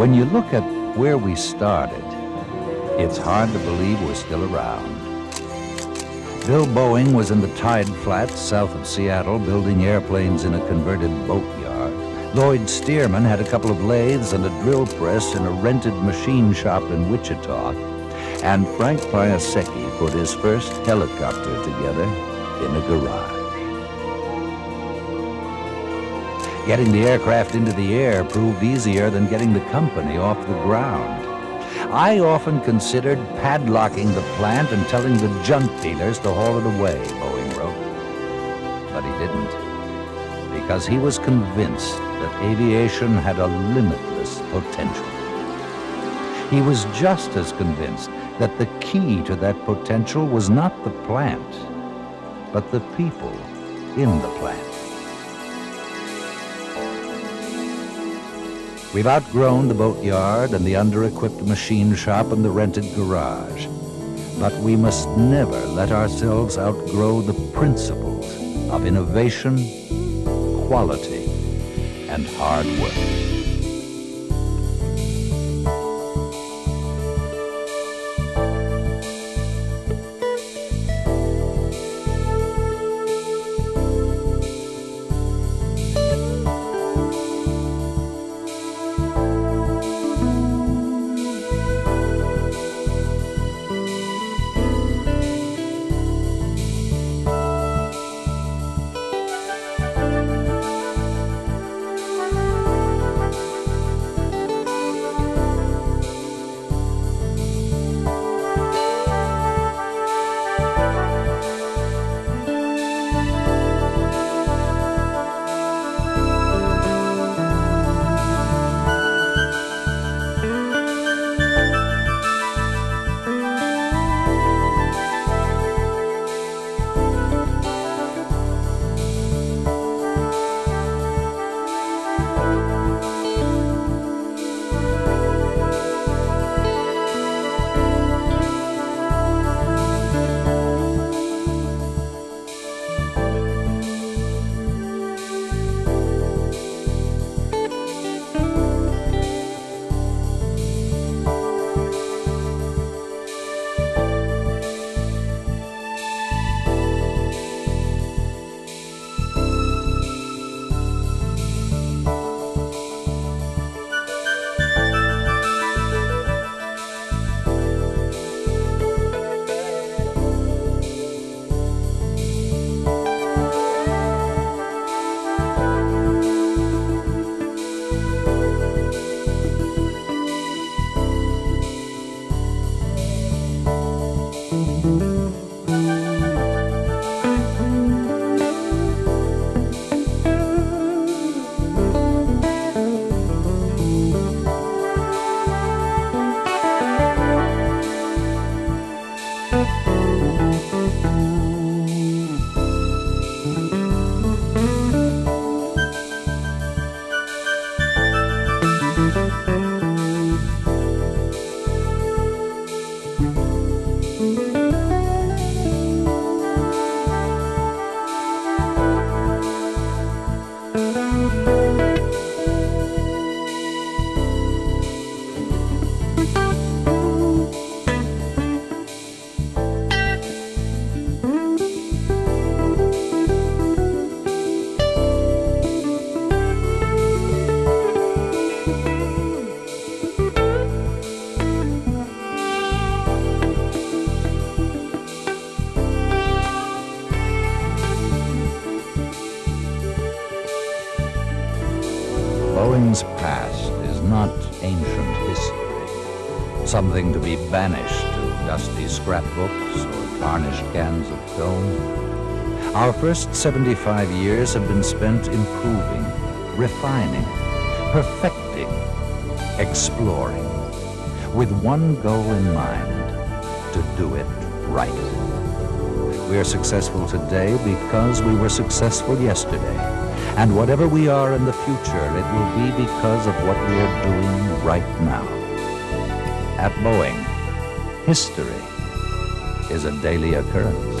When you look at where we started, it's hard to believe we're still around. Bill Boeing was in the Tide Flats south of Seattle building airplanes in a converted boatyard. Lloyd Stearman had a couple of lathes and a drill press in a rented machine shop in Wichita. And Frank Piasecki put his first helicopter together in a garage. Getting the aircraft into the air proved easier than getting the company off the ground. I often considered padlocking the plant and telling the junk dealers to haul it away, Boeing wrote. But he didn't, because he was convinced that aviation had a limitless potential. He was just as convinced that the key to that potential was not the plant, but the people in the plant. We've outgrown the boatyard and the under-equipped machine shop and the rented garage. But we must never let ourselves outgrow the principles of innovation, quality, and hard work. Boeing's not ancient history, something to be banished to dusty scrapbooks or tarnished cans of film. Our first 75 years have been spent improving, refining, perfecting, exploring, with one goal in mind, to do it right. We are successful today because we were successful yesterday. And whatever we are in the future, it will be because of what we are doing right now. At Boeing, history is a daily occurrence.